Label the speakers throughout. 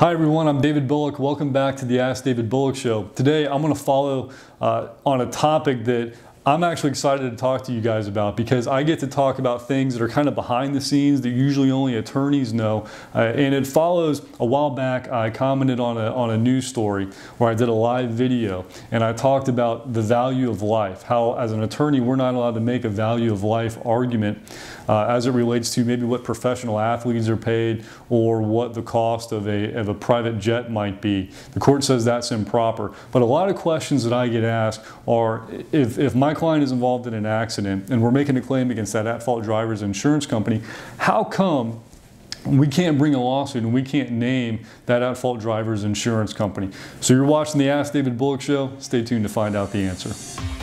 Speaker 1: Hi everyone, I'm David Bulluck. Welcome back to the Ask David Bulluck Show. Today I'm going to follow uh, on a topic that I'm actually excited to talk to you guys about because I get to talk about things that are kind of behind the scenes that usually only attorneys know. Uh, and it follows a while back, I commented on a, on a news story where I did a live video and I talked about the value of life, how as an attorney we're not allowed to make a value of life argument uh, as it relates to maybe what professional athletes are paid or what the cost of a, of a private jet might be. The court says that's improper. But a lot of questions that I get asked are if, if my my client is involved in an accident and we're making a claim against that at-fault driver's insurance company, how come we can't bring a lawsuit and we can't name that at-fault driver's insurance company? So you're watching the Ask David Bulluck Show. Stay tuned to find out the answer.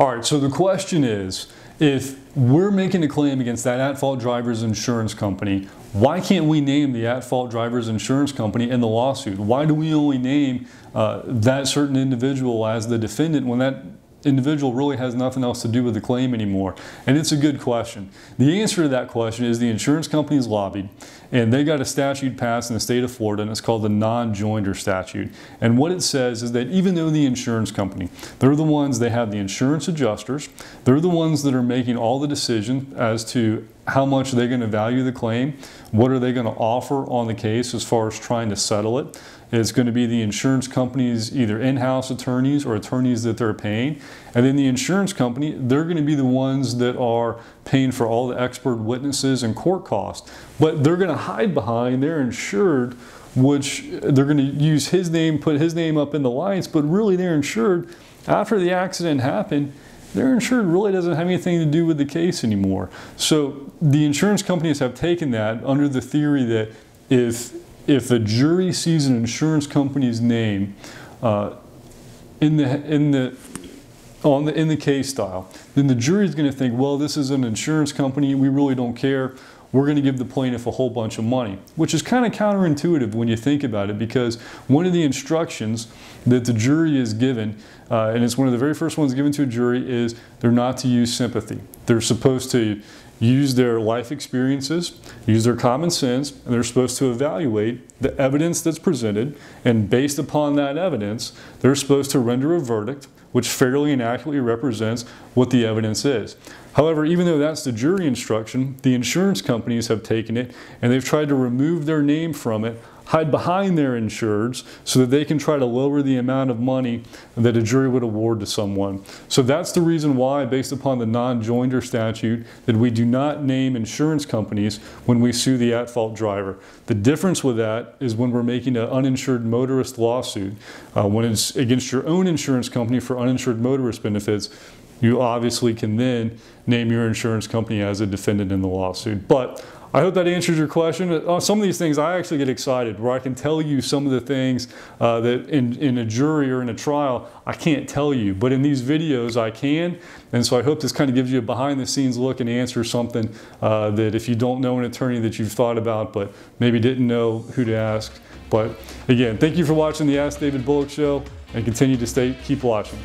Speaker 1: All right, so the question is, if we're making a claim against that at-fault driver's insurance company, why can't we name the at-fault driver's insurance company in the lawsuit? Why do we only name uh, that certain individual as the defendant when that individual really has nothing else to do with the claim anymore? And it's a good question. The answer to that question is the insurance company's lobbied and they got a statute passed in the state of Florida and it's called the non-joinder statute. And what it says is that even though the insurance company, they're the ones, they have the insurance adjusters, they're the ones that are making all the decision as to how much are they're going to value the claim, what are they going to offer on the case as far as trying to settle it. It's going to be the insurance company's either in-house attorneys or attorneys that they're paying. And then the insurance company, they're going to be the ones that are paying for all the expert witnesses and court costs. But they're going to hide behind their insured which they're going to use his name, put his name up in the lights, but really they're insured after the accident happened their insured really doesn't have anything to do with the case anymore. So the insurance companies have taken that under the theory that if, if a jury sees an insurance company's name uh, in, the, in, the, on the, in the case style, then the jury is going to think, well, this is an insurance company, we really don't care we're going to give the plaintiff a whole bunch of money, which is kind of counterintuitive when you think about it because one of the instructions that the jury is given, uh, and it's one of the very first ones given to a jury, is they're not to use sympathy. They're supposed to use their life experiences, use their common sense, and they're supposed to evaluate the evidence that's presented, and based upon that evidence, they're supposed to render a verdict which fairly and accurately represents what the evidence is. However, even though that's the jury instruction, the insurance companies have taken it and they've tried to remove their name from it hide behind their insureds so that they can try to lower the amount of money that a jury would award to someone. So that's the reason why, based upon the non-joinder statute, that we do not name insurance companies when we sue the at-fault driver. The difference with that is when we're making an uninsured motorist lawsuit, uh, when it's against your own insurance company for uninsured motorist benefits, you obviously can then name your insurance company as a defendant in the lawsuit. But I hope that answers your question. Uh, some of these things I actually get excited where I can tell you some of the things uh, that in, in a jury or in a trial I can't tell you, but in these videos I can. And so I hope this kind of gives you a behind the scenes look and answer something uh, that if you don't know an attorney that you've thought about but maybe didn't know who to ask. But again, thank you for watching the Ask David Bulluck Show and continue to stay, keep watching.